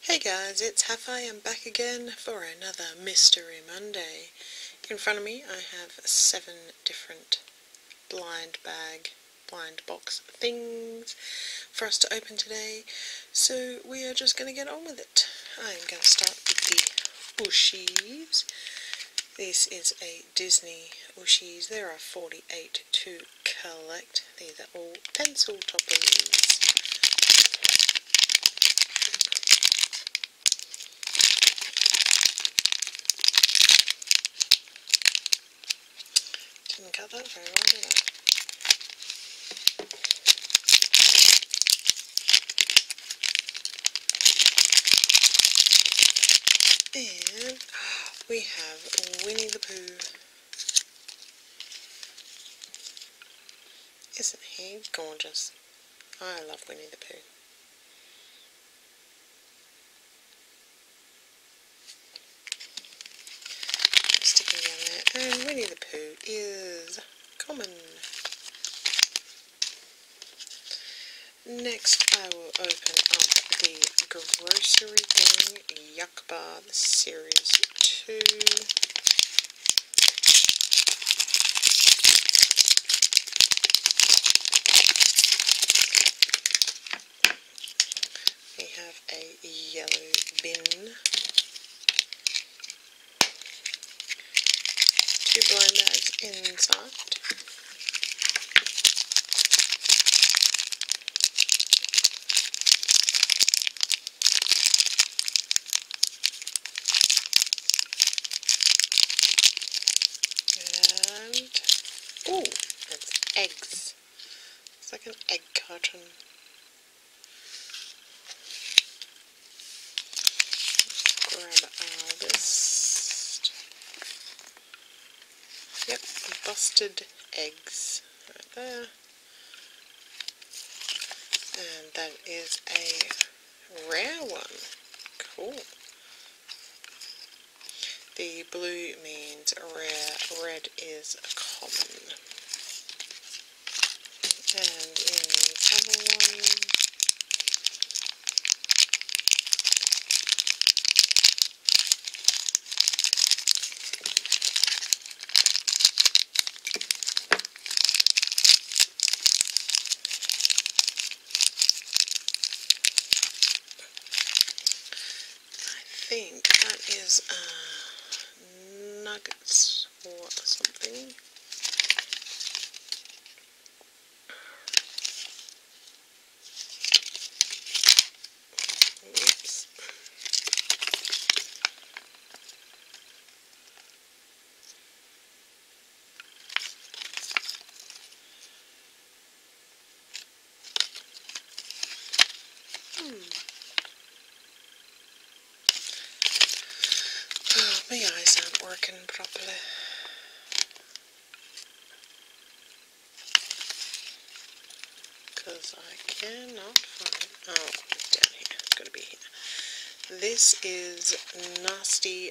Hey guys, it's Hafi. I'm back again for another Mystery Monday. In front of me I have seven different blind bag, blind box things for us to open today. So we are just going to get on with it. I'm going to start with the Ooshies. This is a Disney Ooshies. There are 48 to collect. These are all pencil toppers. Didn't cut that very well, did I? And we have Winnie the Pooh. Isn't he gorgeous? I love Winnie the Pooh. And Winnie the Pooh is common. Next I will open up the Grocery Gang Yuck Bar Series 2. We have a yellow bin. Two blind bags inside. And oh, it's eggs. It's like an egg carton. Grab our list. Busted eggs right there. And that is a rare one. Cool. The blue means rare, red is common. And in the other one, I think that is uh, nuggets or something. Working properly. Because I cannot find. Oh, it's down here. To be here. This is Nasty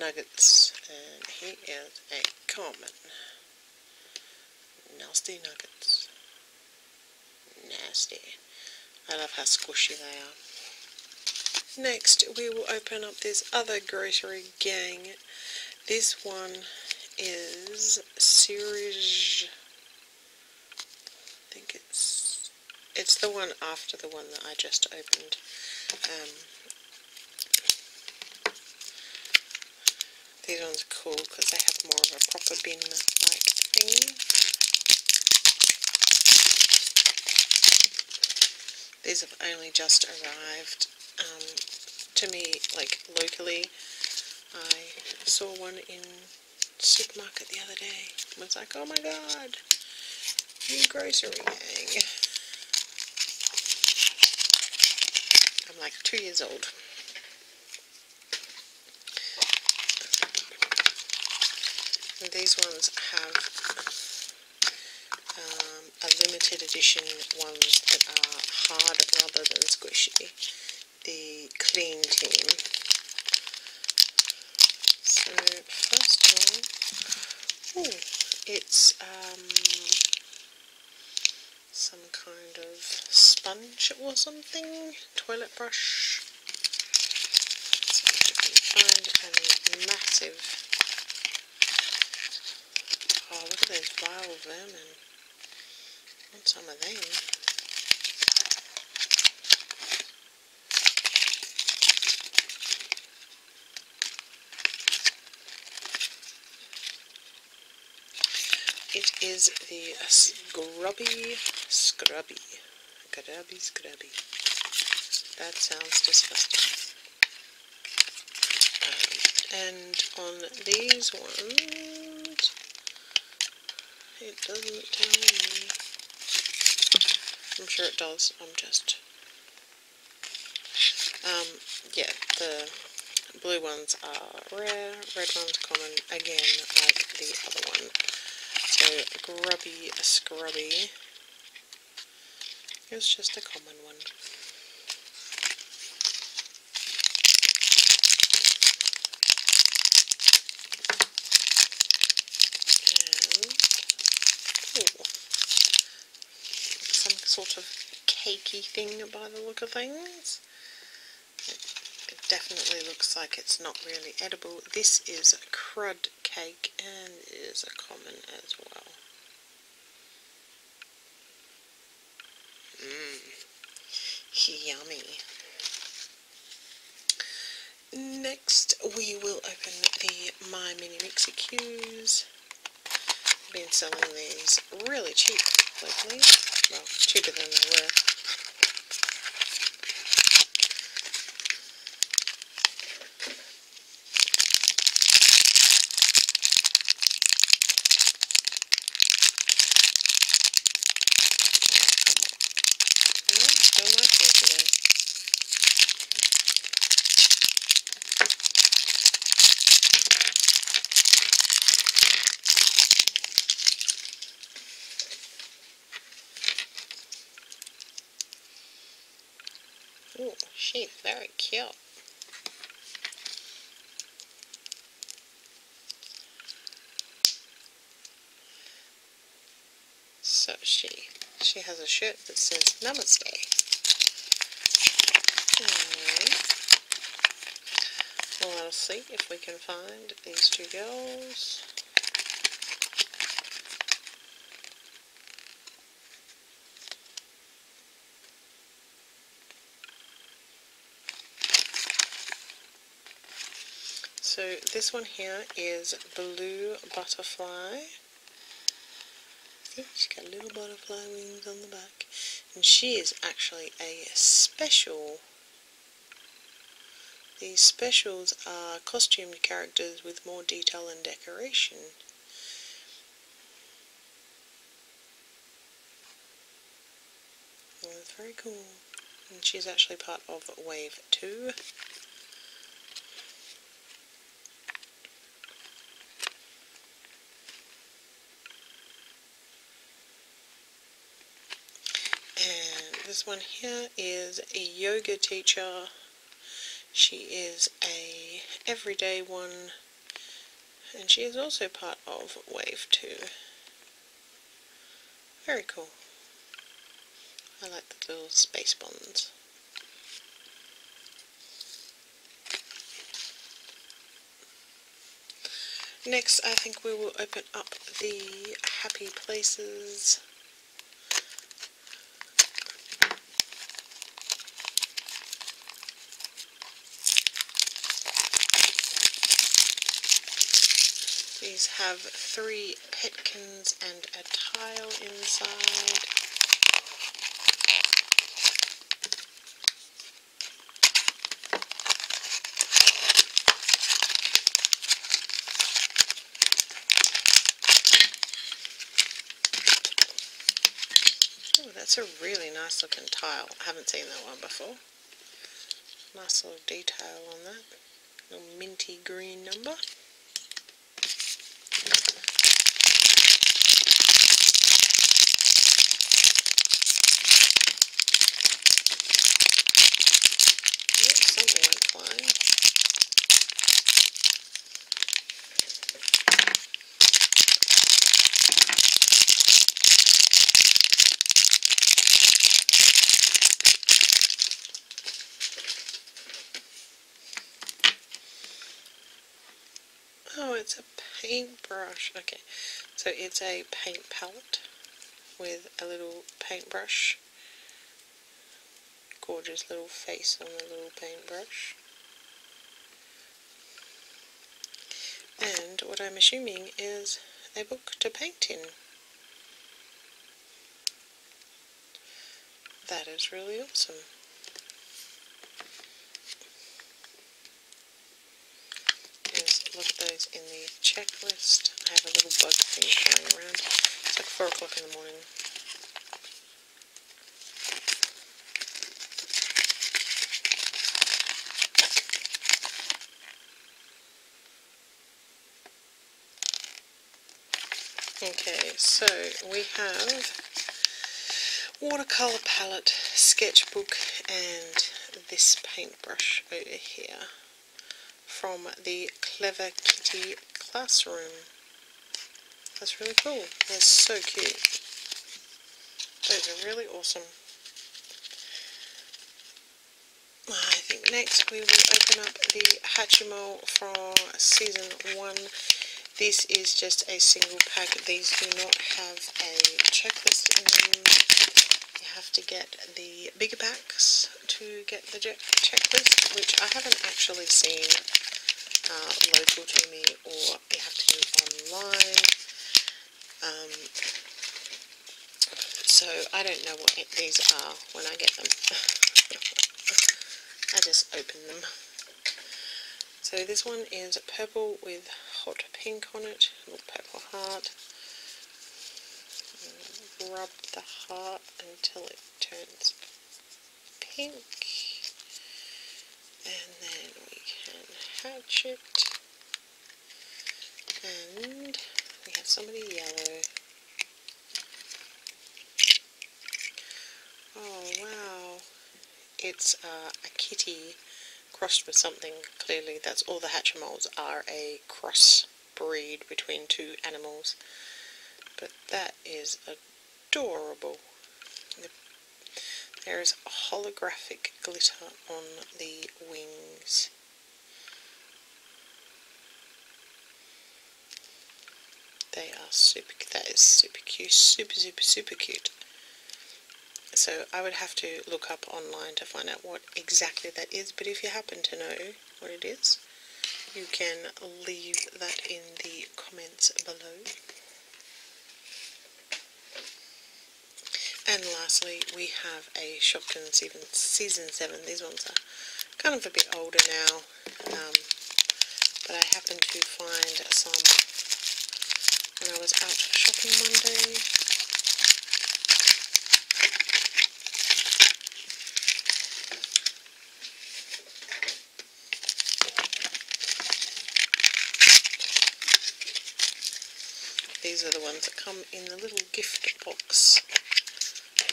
Nuggets, and he is a common. Nasty Nuggets. Nasty. I love how squishy they are. Next, we will open up this other grocery gang. This one is series. I think it's it's the one after the one that I just opened. Um, these ones are cool because they have more of a proper bin-like thing. These have only just arrived um, to me, like locally. I saw one in supermarket the other day. I was like, oh my god, new grocery gang. I'm like two years old. And these ones have um, a limited edition ones that are hard rather than squishy. The clean team. So first of all, ooh, it's um, some kind of sponge or something, toilet brush. Find a massive. Oh, look at those vile vermin. Want some of them. It is the Scrubby Scrubby. Scrubby Scrubby. That sounds disgusting. And on these ones, it doesn't tell me. I'm sure it does. I'm just. Um, yeah, the blue ones are rare, red ones common, again, like the other one. So grubby scrubby is just a common one. Some sort of cakey thing by the look of things. It definitely looks like it's not really edible. This is crud cake and is a common as well. Mmm, yummy. Next we will open the My Mini Mixie Q's. Been selling these really cheap lately. Well, cheaper than they were. Oh, she's very cute. So she she has a shirt that says Namaste. And well, let's see if we can find these two girls. So this one here is Blue Butterfly. She's got little butterfly wings on the back. And she is actually a special. These specials are costumed characters with more detail and decoration. It's very cool. And she's actually part of Wave 2. And this one here is a yoga teacher. She is a everyday one and she is also part of Wave 2. Very cool. I like the little space bonds. Next I think we will open up the Happy Places These have three Petkins and a tile inside. Oh, that's a really nice looking tile. I haven't seen that one before. Nice little detail on that. Little minty green number. fine. Oh, it's a paintbrush. Okay, so it's a paint palette with a little paintbrush. Gorgeous little face on the little paintbrush. What I'm assuming is a book to paint in. That is really awesome. look at those in the checklist. I have a little bug thing flying around. It's like 4 o'clock in the morning. Okay, so we have watercolour palette, sketchbook and this paintbrush over here from the Clever Kitty Classroom. That's really cool. They're so cute. Those are really awesome. I think next we will open up the Hatchimal from Season 1. This is just a single pack. These do not have a checklist in them. You have to get the bigger packs to get the checklist, which I haven't actually seen uh, local to me or you have to go online. Um, so I don't know what these are when I get them. I just open them. So this one is purple with hot pink on it, a little purple heart. Rub the heart until it turns pink. And then we can hatchet. And we have somebody yellow. Oh wow. It's uh, a kitty crossed with something. Clearly that's all the Hatchimals are a cross breed between two animals. But that is adorable. There is holographic glitter on the wings. They are super, that is super cute, super, super, super cute. So I would have to look up online to find out what exactly that is, but if you happen to know what it is, you can leave that in the comments below. And lastly, we have a Shopkins Season 7. These ones are kind of a bit older now, um, but I happened to find some when I was out shopping one day. These are the ones that come in the little gift box,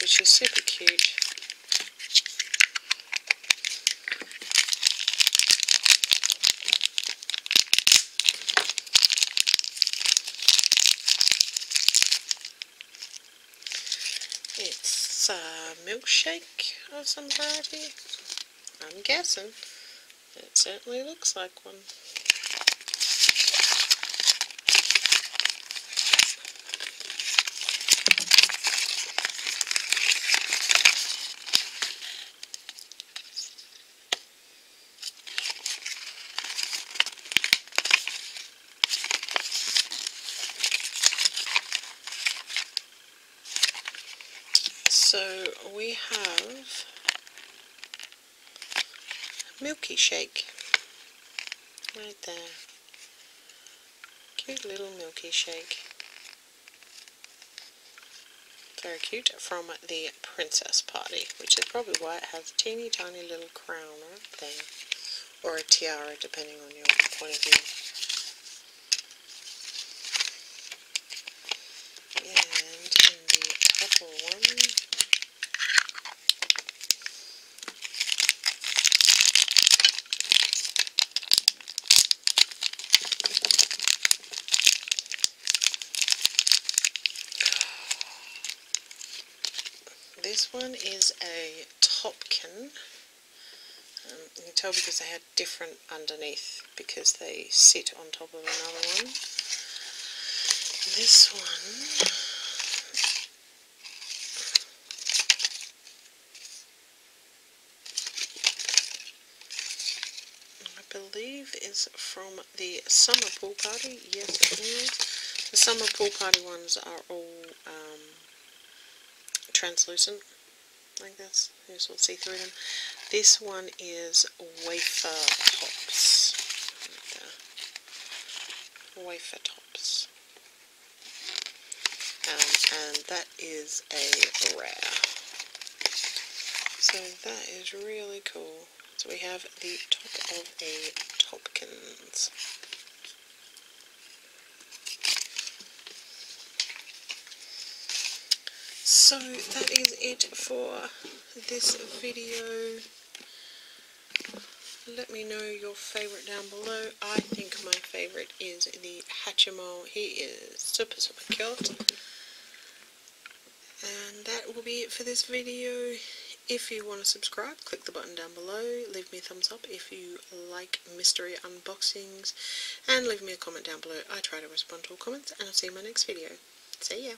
which is super cute. It's a milkshake of some variety. I'm guessing. It certainly looks like one. So we have Shake right there. Cute little Milky Shake. Very cute from the Princess Party, which is probably why it has a teeny tiny little crown right there. Or a tiara, depending on your point of view. This one is a Topkin. Um, you can tell because they had different underneath because they sit on top of another one. This one I believe is from the summer pool party. Yes, it is. The summer pool party ones are all translucent like this. You just will see through them. This one is wafer tops. wafer tops. Um, and that is a rare. So that is really cool. So we have the top of a Topkins. So that is it for this video. Let me know your favourite down below. I think my favourite is the Hatchimal. He is super super cute. And that will be it for this video. If you want to subscribe, click the button down below. Leave me a thumbs up if you like mystery unboxings. And leave me a comment down below. I try to respond to all comments and I'll see you in my next video. See ya!